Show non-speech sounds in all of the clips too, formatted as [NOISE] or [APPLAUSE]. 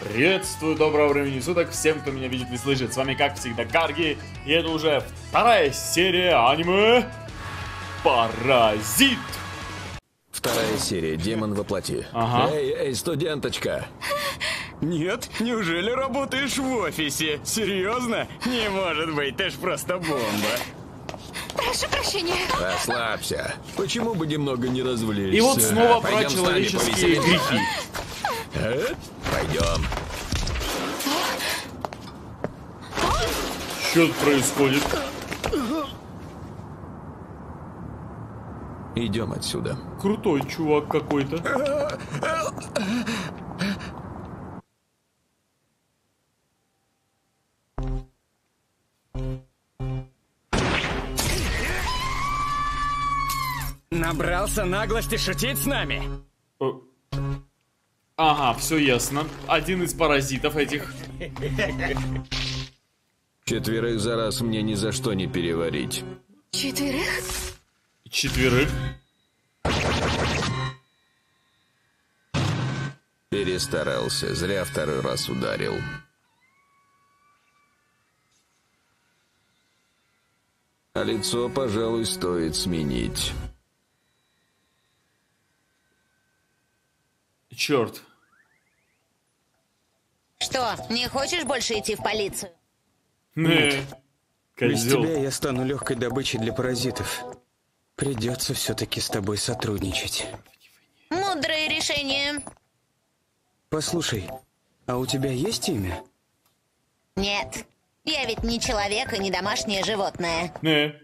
Приветствую, доброго времени суток всем, кто меня видит и слышит. С вами, как всегда, Карги. И это уже вторая серия аниме Паразит. Вторая серия «Демон во плоти». Ага. Эй, эй, студенточка. Нет, неужели работаешь в офисе? Серьезно? Не может быть, ты ж просто бомба. Прошу прощения. Расслабься. Почему бы немного не развлечься? И вот снова про человеческие грехи. Э? Пойдем. Что тут происходит? Идем отсюда. Крутой чувак какой-то. Набрался наглости шутить с нами? Э, Ага, все ясно. Один из паразитов этих. Четверых за раз мне ни за что не переварить. Четверых? Четверых. Перестарался, зря второй раз ударил. А лицо, пожалуй, стоит сменить. Черт. Что, не хочешь больше идти в полицию? Не. Без Козел. тебя я стану легкой добычей для паразитов. Придется все-таки с тобой сотрудничать. Мудрое решение. Послушай, а у тебя есть имя? Нет. Я ведь не человек и не домашнее животное. Не.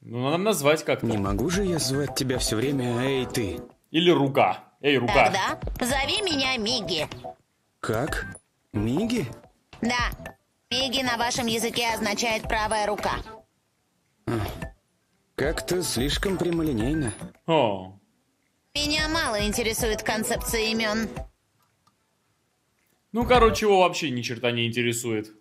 Ну, надо назвать как-то. Не могу же я звать тебя все время «Эй, ты». Или рука. Эй, рука. Тогда зови меня Миги. Как? Миги? Да. Миги на вашем языке означает правая рука. Как-то слишком прямолинейно. О. Меня мало интересует концепция имен. Ну, короче, его вообще ни черта не интересует.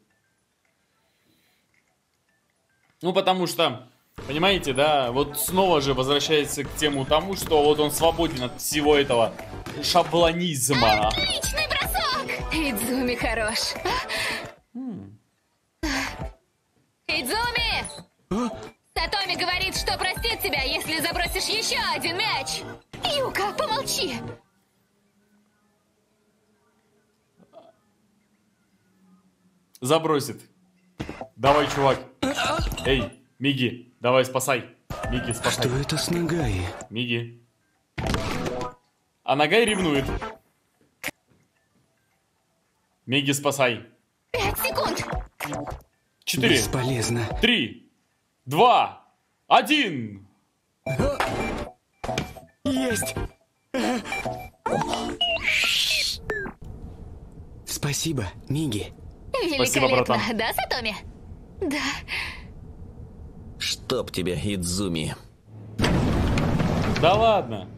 Ну, потому что, понимаете, да, вот снова же возвращается к тему тому, что вот он свободен от всего этого шаблонизма. Отличный бросок! Идзуми хорош. Идзуми! Сатоми говорит, что простит тебя, если забросишь еще один мяч. Юка, помолчи! Забросит. Давай, чувак. Эй, Миги, давай спасай. Миги, спасай. Что это с Нагаи? Миги. А Нагай ревнует. Миги, спасай. Пять секунд! Четыре, Бесполезно. три, два, один. Есть! Спасибо, Миги. Спасибо, Великолепно, братан. да, Сатоми? Да. Чтоб тебя, Идзуми. Да ладно.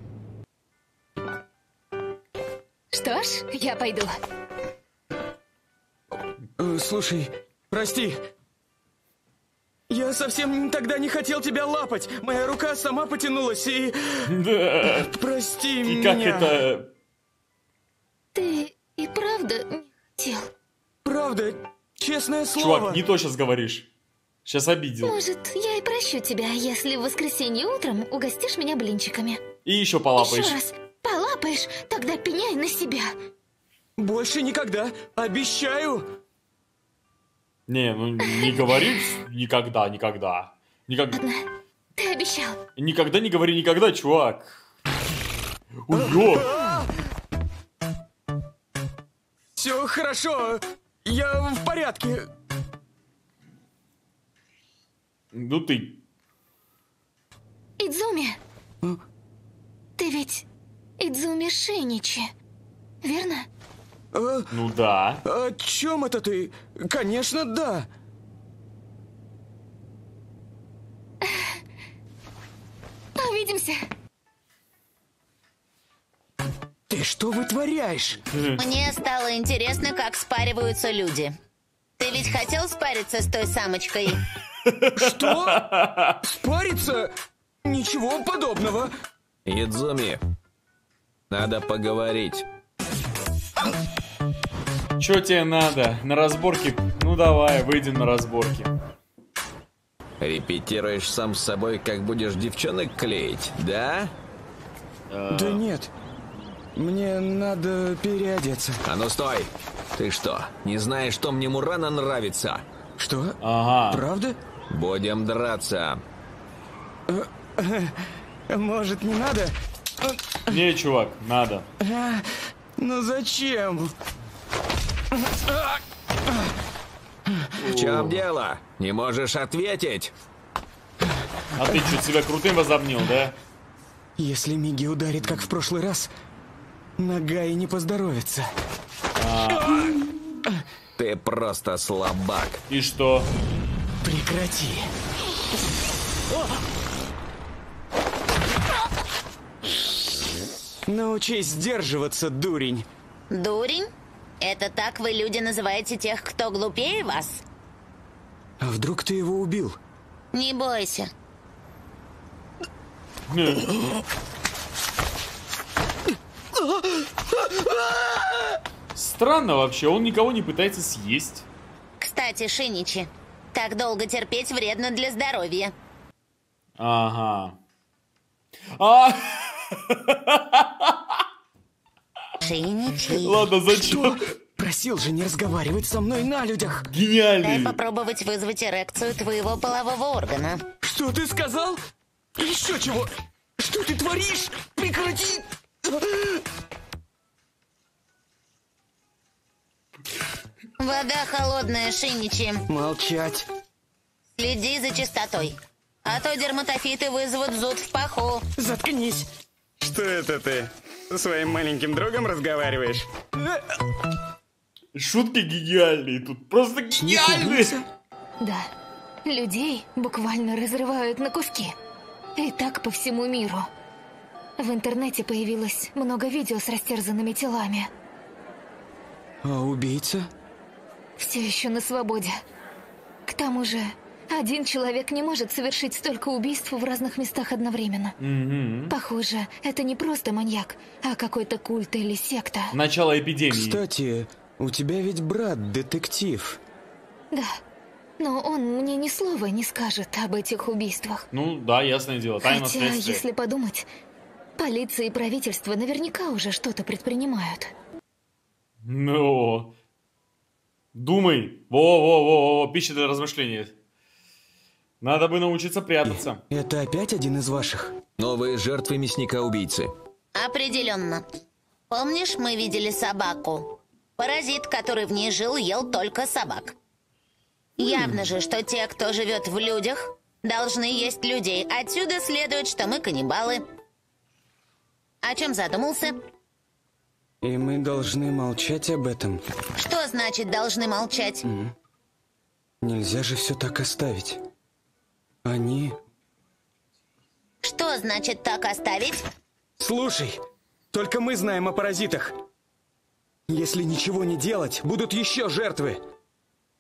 Что ж, я пойду. Э, слушай, Прости. Я совсем тогда не хотел тебя лапать. Моя рука сама потянулась и... Да. Прости И меня. как это... Ты и правда не хотел? Правда, честное слово. Чувак, не то сейчас говоришь. Сейчас обидел. Может, я и прощу тебя, если в воскресенье утром угостишь меня блинчиками. И еще Еще полапаешь. раз полапаешь, тогда пеняй на себя. Больше никогда. Обещаю. Не, ну не говори никогда, никогда. Никак... Ты обещал. Никогда не говори никогда, чувак. Ё. Все хорошо. Я в порядке. Ну ты... Идзуми. Ты ведь Идзуми Шиничи, верно? А, Ну да. о чем это ты? Конечно, да. Увидимся. Ты что вытворяешь? Мне стало интересно, как спариваются люди. Ты ведь хотел спариться с той самочкой? Что? Спариться? Ничего подобного. Идзуми, надо поговорить. Чё тебе надо? На разборке? Ну давай, выйдем на разборки. Репетируешь сам с собой, как будешь девчонок клеить, да? Да нет. Мне надо переодеться. А ну стой! Ты что, не знаешь, что мне Мурана нравится? Что? Ага. Правда? Будем драться. Может, не надо? Не, чувак, надо. Ну зачем? В чем дело? Не можешь ответить? А ты что, себя крутым возомнил, да? Если Миги ударит, как в прошлый раз, нога и не поздоровится. Ты просто слабак. И что? Прекрати. Научись сдерживаться, дурень. Дурень? Это так вы, люди, называете тех, кто глупее вас? А вдруг ты его убил? Не бойся. Странно вообще, он никого не пытается съесть. Кстати, Шиничи, так долго терпеть вредно для здоровья. Ага. А, [LAUGHS] Шиничи, ладно, зачем? Просил же не разговаривать со мной на людях. дай Гениальный. попробовать вызвать эрекцию твоего полового органа. Что ты сказал? Еще чего? Что ты творишь? Прекрати! Вода холодная, Шиничи. Молчать. Следи за чистотой. А то дерматофиты вызовут зуд в паху. Заткнись. Что это ты? Со своим маленьким другом разговариваешь? Шутки гениальные тут. Просто гениальные. Да, людей буквально разрывают на куски. И так по всему миру. В интернете появилось много видео с растерзанными телами. А убийца? Все еще на свободе. К тому же, один человек не может совершить столько убийств в разных местах одновременно. Похоже, это не просто маньяк, а какой-то культ или секта. Начало эпидемии. Кстати, у тебя ведь брат детектив. Да. Но он мне ни слова не скажет об этих убийствах. Ну да, ясное дело, тайна Хотя, следствия. если подумать, полиция и правительство наверняка уже что-то предпринимают. Ну. Думай. Во-во-во, пища для размышления. Надо бы научиться прятаться. Это опять один из ваших? Новые жертвы мясника-убийцы. Определенно. Помнишь, мы видели собаку? Паразит, который в ней жил, ел только собак. Явно же, что те, кто живет в людях, должны есть людей. Отсюда следует, что мы каннибалы. О чем задумался? И мы должны молчать об этом. Что значит должны молчать? Нельзя же все так оставить. Они... Что значит так оставить? Слушай, только мы знаем о паразитах. Если ничего не делать, будут еще жертвы.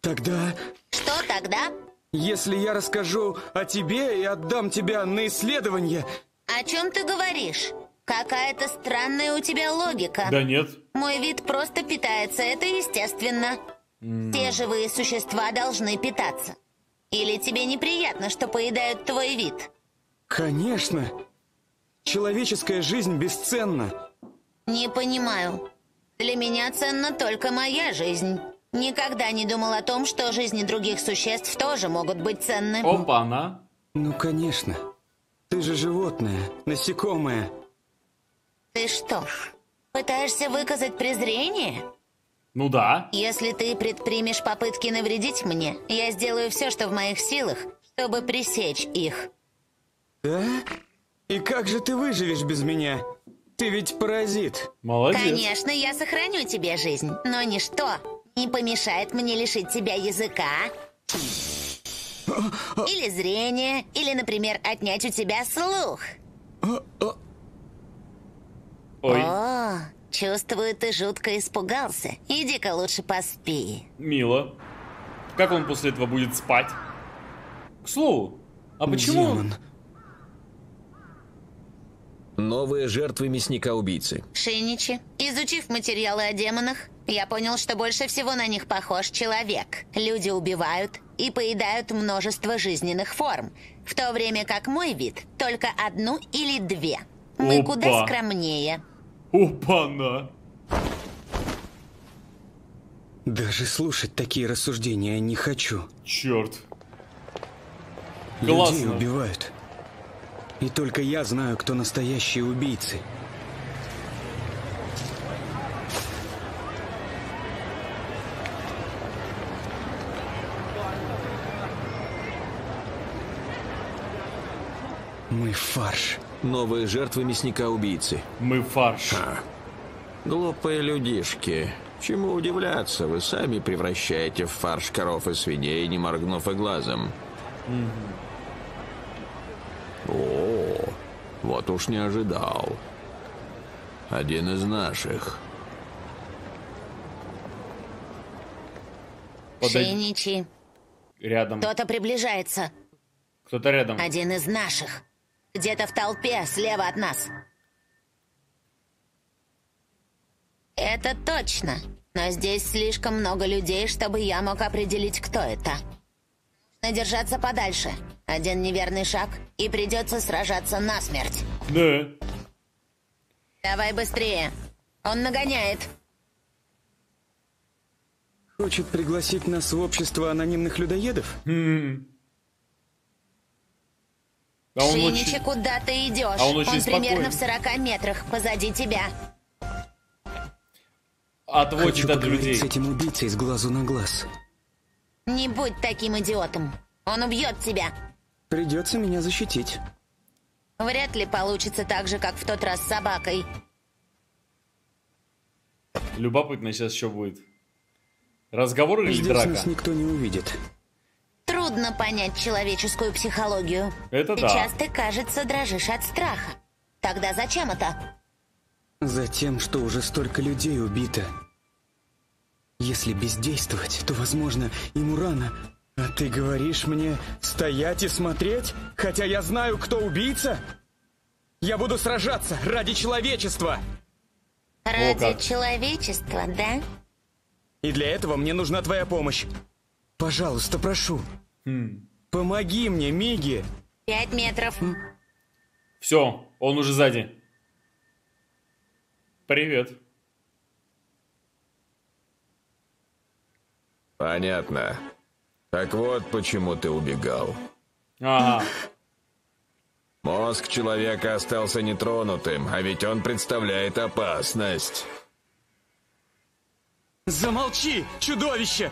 Тогда, Что тогда? если я расскажу о тебе и отдам тебя на исследование, О чем ты говоришь? Какая-то странная у тебя логика. Да нет. Мой вид просто питается, это естественно. Все живые существа должны питаться. Или тебе неприятно, что поедают твой вид? конечно, человеческая жизнь бесценна. Не понимаю. Для меня ценна только моя жизнь. Никогда не думал о том, что жизни других существ тоже могут быть ценны. Опа, она. Ну, конечно. Ты же животное, насекомое. Ты что, пытаешься выказать презрение? Ну да. Если ты предпримешь попытки навредить мне, я сделаю все, что в моих силах, чтобы пресечь их. Да? И как же ты выживешь без меня? Ты ведь паразит. Молодец. Конечно, я сохраню тебе жизнь, но ничто не помешает мне лишить тебя языка. Или зрения, или, например, отнять у тебя слух. Ой, О, чувствую, ты жутко испугался. Иди-ка лучше поспи. мило. Как он после этого будет спать? К слову, а почему... Демон. Новые жертвы мясника-убийцы. Шиничи, изучив материалы о демонах, я понял, что больше всего на них похож человек. Люди убивают и поедают множество жизненных форм, в то время как мой вид только одну или две. Мы Опа. куда скромнее. Опа-на. Даже слушать такие рассуждения не хочу. Черт. Людей Классно. убивают. И только я знаю, кто настоящие убийцы. Мы фарш. Новые жертвы мясника-убийцы. Мы фарш. Глупые людишки. Чему удивляться, вы сами превращаете в фарш коров и свиней, не моргнув и глазом. О, вот уж не ожидал. Один из наших. Подойди. Шиничи, Рядом. кто-то приближается. Кто-то рядом. Один из наших. Где-то в толпе, слева от нас. Это точно. Но здесь слишком много людей, чтобы я мог определить, кто это. Нужно держаться подальше. Один неверный шаг, и придется сражаться насмерть. Да. Давай быстрее. Он нагоняет. Хочет пригласить нас в общество анонимных людоедов? А он Шиничи, очень... куда ты идешь? А он очень примерно спокоен. в 40 метрах позади тебя. отводит Хочу от людей. с этим убийцей с глазу на глаз. Не будь таким идиотом. Он убьет тебя. Придется меня защитить. Вряд ли получится так же, как в тот раз с собакой. Любопытно сейчас что будет. Разговор или Здесь драка? нас никто не увидит. Трудно понять человеческую психологию. Это да. Сейчас ты, кажется, дрожишь от страха. Тогда зачем это? Затем, что уже столько людей убито. Если бездействовать, то, возможно, ему рано. А ты говоришь мне стоять и смотреть, хотя я знаю, кто убийца? Я буду сражаться ради человечества. Ради как. человечества, да? И для этого мне нужна твоя помощь. Пожалуйста, прошу. Хм. Помоги мне, Миги. Пять метров. Все, он уже сзади. Привет. Понятно. Так вот, почему ты убегал. Ага. Мозг человека остался нетронутым, а ведь он представляет опасность. Замолчи, чудовище!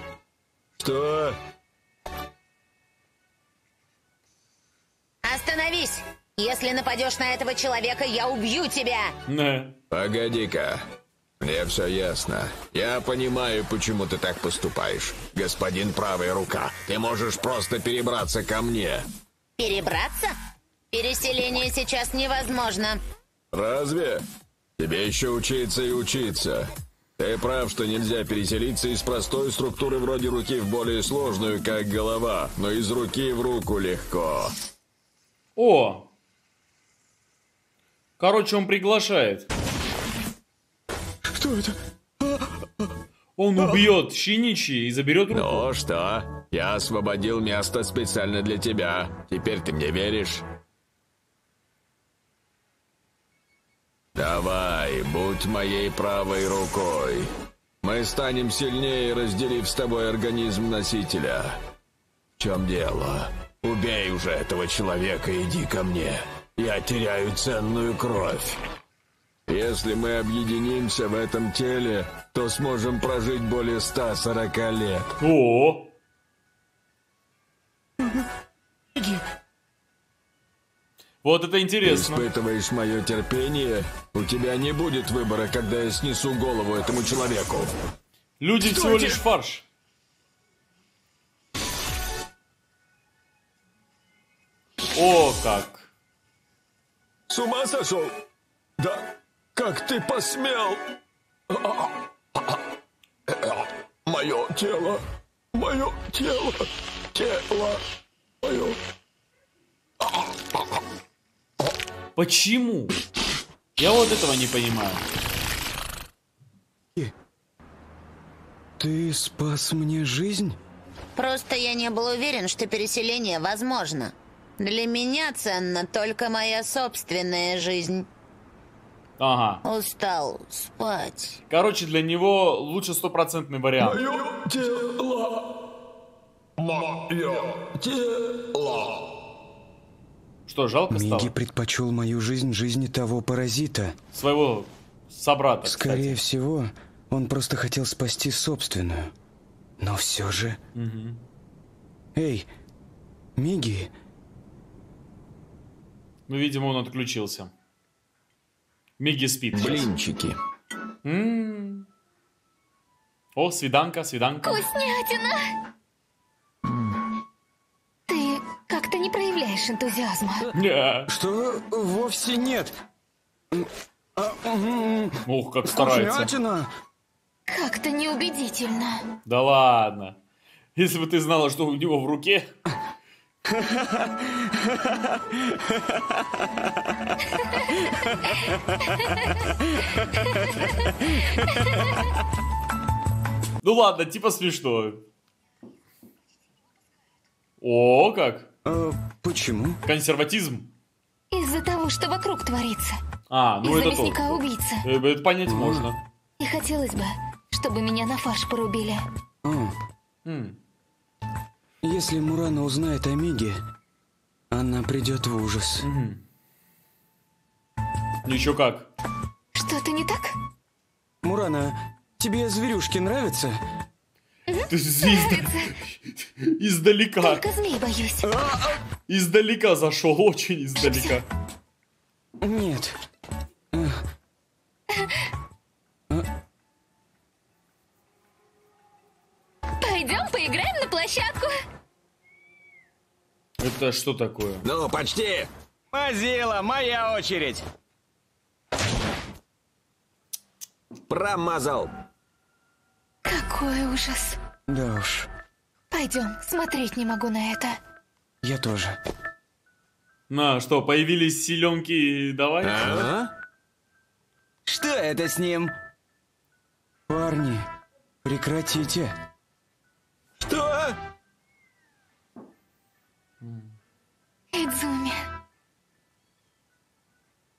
Что? Остановись! Если нападешь на этого человека, я убью тебя! Да. Погоди-ка. Мне все ясно. Я понимаю, почему ты так поступаешь. Господин правая рука, ты можешь просто перебраться ко мне. Перебраться? Переселение сейчас невозможно. Разве? Тебе еще учиться и учиться. Ты прав, что нельзя переселиться из простой структуры вроде руки в более сложную, как голова, но из руки в руку легко. О! Короче, он приглашает. Что это? Он убьет Шиничи и заберет руку. Ну что? Я освободил место специально для тебя. Теперь ты мне веришь? Давай, будь моей правой рукой. Мы станем сильнее, разделив с тобой организм носителя. В чем дело? Убей уже этого человека, иди ко мне. Я теряю ценную кровь. Если мы объединимся в этом теле, то сможем прожить более 140 лет. О! Вот это Ты интересно. испытываешь мое терпение? У тебя не будет выбора, когда я снесу голову этому человеку. Люди всего лишь фарш. О, как. С ума сошел? Да как ты посмел? Мое тело, мое тело, тело, мое... Почему? Я вот этого не понимаю. Ты спас мне жизнь? Просто я не был уверен, что переселение возможно. Для меня ценна только моя собственная жизнь. Ага. Устал спать. Короче, для него лучше стопроцентный вариант. Мое тело. Мое тело. Что, жалко Миги стало? предпочел мою жизнь жизни того паразита. Своего собрата, Скорее кстати. всего, он просто хотел спасти собственную. Но все же... Эй, Миги, Ну, видимо, он отключился. Миги спит. Блинчики. М. О, свиданка, свиданка. Вкуснятина! Ты как-то не проявляешь энтузиазма. Не. что? Вовсе нет. А, Ух, как старается. Вкуснятина! Как-то неубедительно. Да ладно. Если бы ты знала, что у него в руке... Ну ладно, типа смешно. О, как? А, почему? Консерватизм. Из-за того, что вокруг творится. А, ну Из-за это то. убийца. Э, Это понять можно. И хотелось бы, чтобы меня на фарш порубили. А, М. если Мурана узнает о Миге, она придет в ужас. Ничего как. Что-то не так? Мурана, тебе зверюшки нравятся? Ты изда- Издалека. Только змей боюсь. Издалека зашел, очень издалека. Нет. Пойдем поиграем на площадку. Это что такое? Ну, почти. Мазила, моя очередь. Промазал. Какой ужас. Да уж, Пойдем, смотреть не могу на это. я тоже. На, что, появились силенки, давай? А? Что это с ним? Парни, прекратите. Идзуми.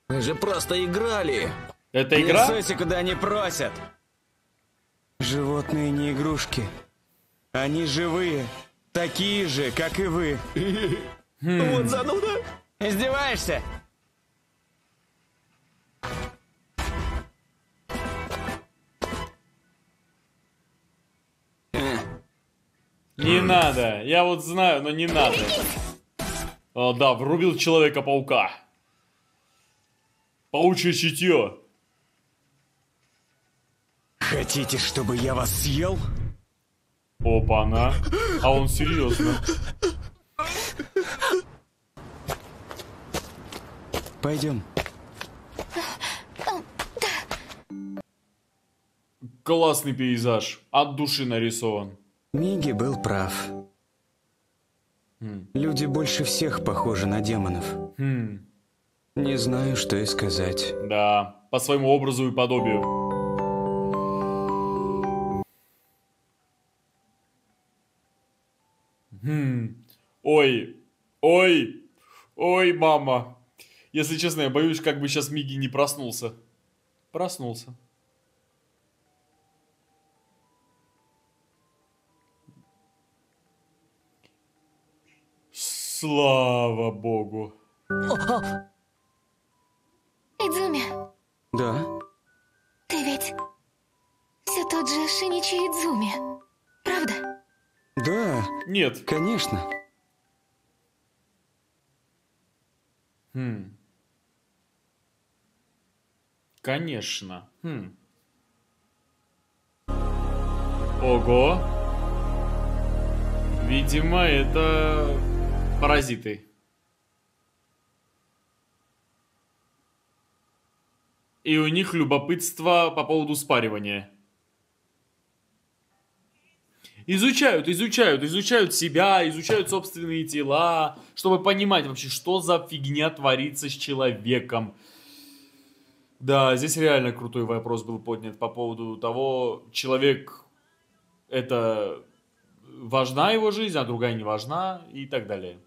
Мы же просто играли. Это игра? Суйте, куда не просят. Животные не игрушки. Они живые, такие же, как и вы. Вот зануда. Издеваешься? Не надо. Я вот знаю, но не надо. А, да, врубил Человека-паука. Паучье чутье. Хотите, чтобы я вас съел? Опа-на. А он серьезно. Пойдем. Классный пейзаж. От души нарисован. Миги был прав. Люди больше всех похожи на демонов. Хм, Не знаю, что и сказать. да. По своему образу и подобию. Хм. Ой. Ой. Ой, мама. Если честно, я боюсь, как бы сейчас Миги не проснулся. Проснулся. Слава богу. Идзуми, Да? ты ведь все тот же Шиничи Идзуми, правда? Да, Нет. конечно. Хм. Конечно. Хм. Ого. Видимо, это паразиты. И у них любопытство по поводу спаривания. Изучают, изучают, изучают себя, изучают собственные тела, чтобы понимать вообще, что за фигня творится с человеком. Да, здесь реально крутой вопрос был поднят по поводу того, человек это важна его жизнь, а другая не важна и так далее.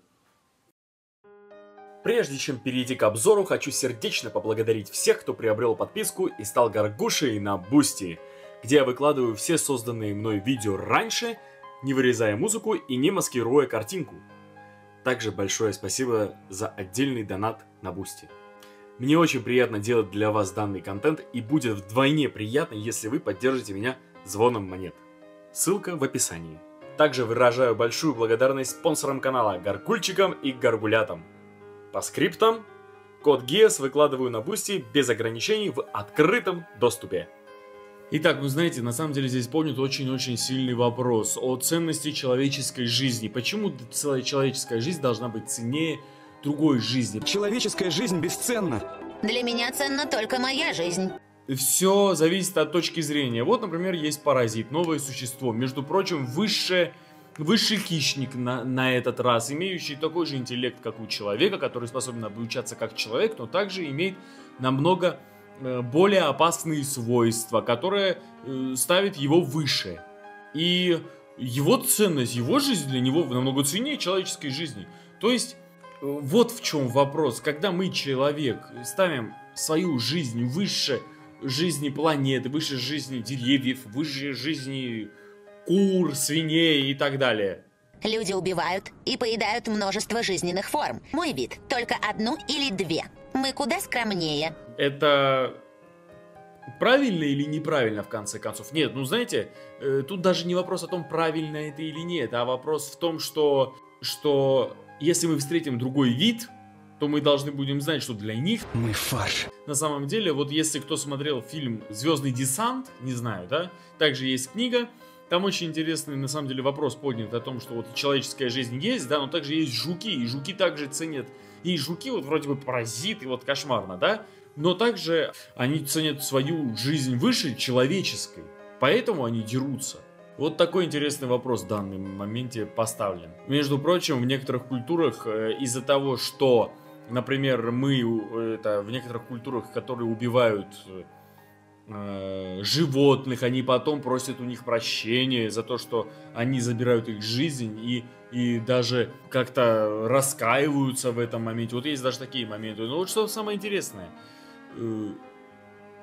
Прежде чем перейти к обзору, хочу сердечно поблагодарить всех, кто приобрел подписку и стал гаргульей на Boosty, где я выкладываю все созданные мной видео раньше, не вырезая музыку и не маскируя картинку. Также большое спасибо за отдельный донат на Boosty. Мне очень приятно делать для вас данный контент и будет вдвойне приятно, если вы поддержите меня звоном монет. Ссылка в описании. Также выражаю большую благодарность спонсорам канала, Гаргульчикам и Гаргулятам. Постскриптум, Code Geass выкладываю на Boosty без ограничений в открытом доступе. Итак, ну знаете, на самом деле здесь поднят очень-очень сильный вопрос о ценности человеческой жизни. Почему целая человеческая жизнь должна быть ценнее другой жизни? Человеческая жизнь бесценна. Для меня ценна только моя жизнь. Все зависит от точки зрения. Вот, например, есть паразит, новое существо. Между прочим, высшее высший хищник на, на этот раз, имеющий такой же интеллект, как у человека, который способен обучаться как человек, но также имеет намного э, более опасные свойства, которые э, ставят его выше. И его ценность, его жизнь для него намного ценнее человеческой жизни. То есть, э, вот в чем вопрос. Когда мы, человек, ставим свою жизнь выше жизни планеты, выше жизни деревьев, выше жизни кур, свиней и так далее. Люди убивают и поедают множество жизненных форм. Мой вид – только одну или две. Мы куда скромнее. Это правильно или неправильно в конце концов? Нет, ну знаете, э, тут даже не вопрос о том, правильно это или нет, а вопрос в том, что, что если мы встретим другой вид, то мы должны будем знать, что для них мы фарш. На самом деле, вот если кто смотрел фильм «Звездный десант», не знаю, да, также есть книга, там очень интересный, на самом деле, вопрос поднят о том, что вот человеческая жизнь есть, да, но также есть жуки, и жуки также ценят. И жуки вот вроде бы паразиты, вот кошмарно, да, но также они ценят свою жизнь выше человеческой, поэтому они дерутся. Вот такой интересный вопрос в данном моменте поставлен. Между прочим, в некоторых культурах э, из-за того, что, например, мы, э, это в некоторых культурах, которые убивают э, животных, они потом просят у них прощения за то, что они забирают их жизнь и, и даже как-то раскаиваются в этом моменте. Вот есть даже такие моменты. Но вот что самое интересное. Э,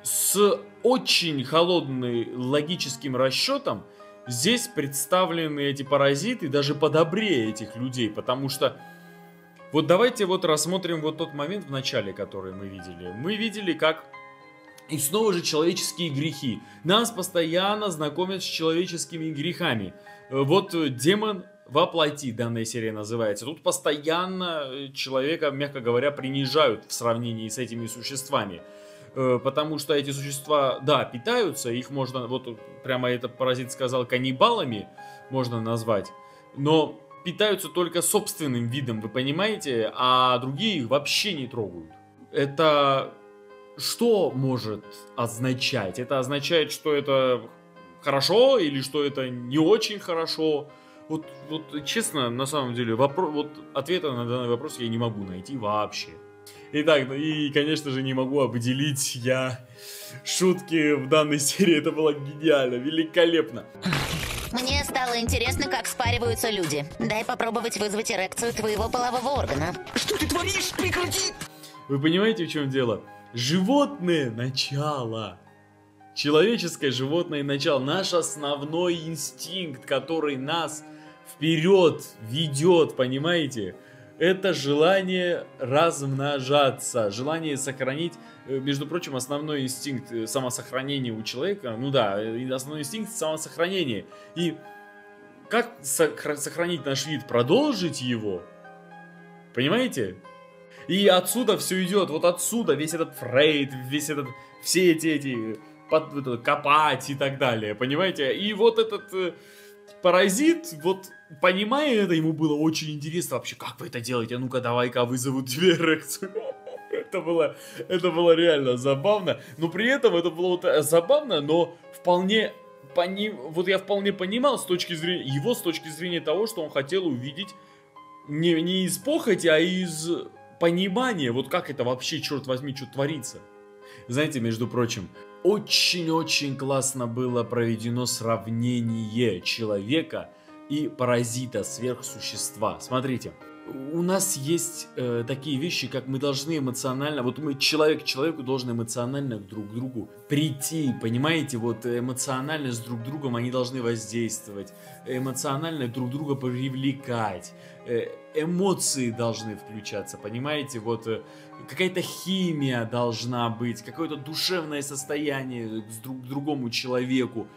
с очень холодным логическим расчетом здесь представлены эти паразиты даже подобрее этих людей, потому что вот давайте вот рассмотрим вот тот момент в начале, который мы видели. Мы видели, как и снова же человеческие грехи. Нас постоянно знакомят с человеческими грехами. Э, вот э, демон воплоти данная серия называется. Тут постоянно э, человека, мягко говоря, принижают в сравнении с этими существами. Потому что эти существа, да, питаются, их можно, вот прямо этот паразит сказал, каннибалами можно назвать. Но питаются только собственным видом, вы понимаете, а другие их вообще не трогают. Это что может означать? Это означает, что это хорошо или что это не очень хорошо? Вот, вот честно, на самом деле, вопрос, вот ответа на данный вопрос я не могу найти вообще. Итак, и, конечно же, не могу обделить я шутки в данной серии. Это было гениально, великолепно. Мне стало интересно, как спариваются люди. Дай попробовать вызвать эрекцию твоего полового органа. Что ты творишь? Прекрати! Вы понимаете, в чем дело? Животное начало. Человеческое животное начало. Наш основной инстинкт, который нас вперед ведет, понимаете? Это желание размножаться, желание сохранить, э, между прочим, основной инстинкт э, самосохранения у человека, ну да, э, основной инстинкт самосохранения. И как сохранить наш вид, продолжить его, понимаете? И отсюда все идет, вот отсюда весь этот Фрейд, весь этот, все эти, эти, под, это, копать и так далее, понимаете? И вот этот э, паразит, вот понимая это, ему было очень интересно вообще, как вы это делаете, ну-ка давай-ка вызову тебе эрекцию. [LAUGHS] Это было, это было реально забавно, но при этом это было вот э, забавно, но вполне пони... вот я вполне понимал с точки зрения, его с точки зрения того, что он хотел увидеть не, не из похоти, а из понимание, вот как это вообще, черт возьми, что творится. Знаете, между прочим, очень-очень классно было проведено сравнение человека и паразита, сверхсущества. Смотрите, у нас есть э, такие вещи, как мы должны эмоционально, вот мы человек человеку должен эмоционально друг к другу прийти, понимаете, вот эмоционально с друг другом они должны воздействовать, эмоционально друг друга привлекать, э, эмоции должны включаться, понимаете, вот э, какая-то химия должна быть, какое-то душевное состояние к друг, другому человеку.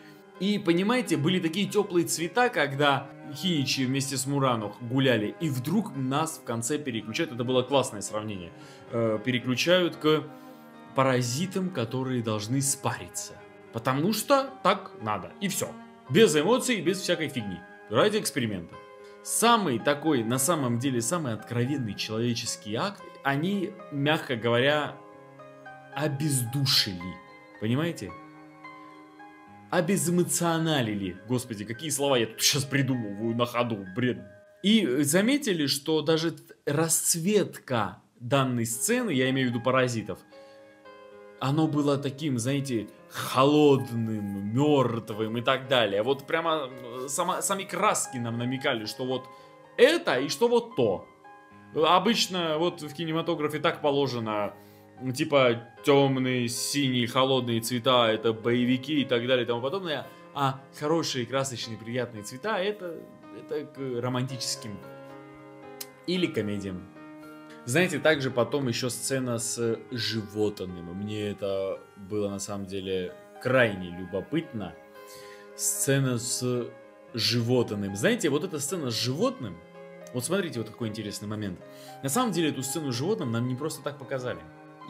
И, понимаете, были такие теплые цвета, когда Хиничи вместе с Мурану гуляли, и вдруг нас в конце переключают, это было классное сравнение, э, переключают к паразитам, которые должны спариться. Потому что так надо, и все. Без эмоций, без всякой фигни. Ради эксперимента. Самый такой, на самом деле, самый откровенный человеческий акт, они, мягко говоря, обездушили. Понимаете? Обезэмоционалили. Господи, какие слова я тут сейчас придумываю на ходу, бред. И заметили, что даже расцветка данной сцены, я имею в виду паразитов, оно было таким, знаете, холодным, мертвым и так далее. Вот прямо сама, сами краски нам намекали, что вот это и что вот то. Обычно вот в кинематографе так положено типа темные, синие, холодные цвета это боевики и так далее и тому подобное, а хорошие, красочные, приятные цвета это, это к романтическим или комедиям. Знаете, также потом еще сцена с животным. Мне это было на самом деле крайне любопытно. Сцена с животным. Знаете, вот эта сцена с животным, вот смотрите, вот какой интересный момент. На самом деле эту сцену с животным нам не просто так показали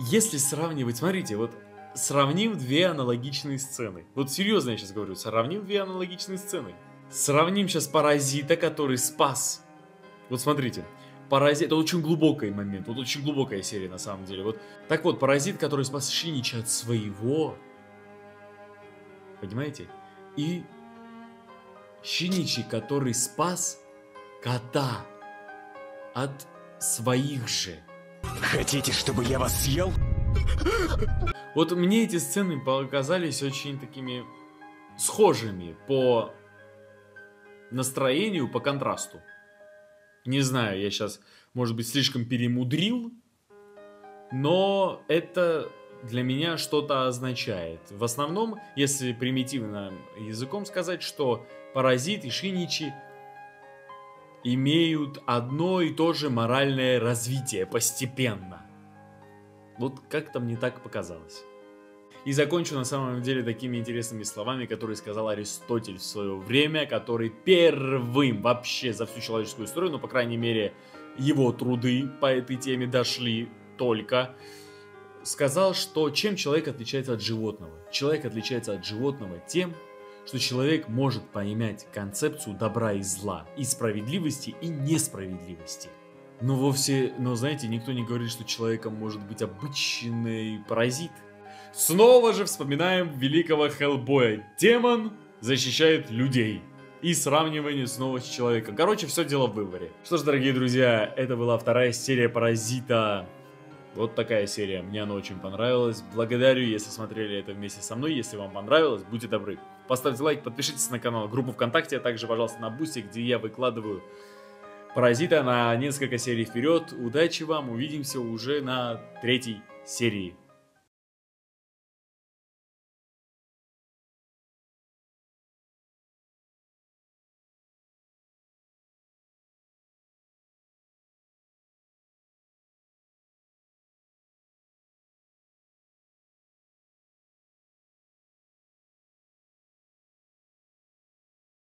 если сравнивать, смотрите, вот сравним две аналогичные сцены. Вот серьезно я сейчас говорю, сравним две аналогичные сцены. Сравним сейчас Паразита, который спас. Вот смотрите, Паразит, это очень глубокий момент, вот очень глубокая серия на самом деле. Вот так вот, Паразит, который спас Шинича от своего, понимаете? И Шиничи, который спас кота от своих же. Хотите, чтобы я вас съел? Вот мне эти сцены показались очень такими схожими по настроению, по контрасту. Не знаю, я сейчас, может быть, слишком перемудрил, но это для меня что-то означает. В основном, если примитивным языком сказать, что Паразит и Шиничи имеют одно и то же моральное развитие постепенно. Вот как-то мне так показалось. И закончу на самом деле такими интересными словами, которые сказал Аристотель в свое время, который первым вообще за всю человеческую историю, ну, по крайней мере, его труды по этой теме дошли только, сказал, что чем человек отличается от животного? Человек отличается от животного тем, что человек может понимать концепцию добра и зла, и справедливости, и несправедливости. Но вовсе, но знаете, никто не говорит, что человеком может быть обычный паразит. Снова же вспоминаем великого Хеллбоя. Демон защищает людей. И сравнивание снова с человеком. Короче, все дело в выборе. Что ж, дорогие друзья, это была вторая серия Паразита. Вот такая серия. Мне она очень понравилась. Благодарю, если смотрели это вместе со мной. Если вам понравилось, будьте добры. Поставьте лайк, подпишитесь на канал, группу ВКонтакте, а также, пожалуйста, на Boosty, где я выкладываю Паразита на несколько серий вперед. Удачи вам, увидимся уже на третьей серии.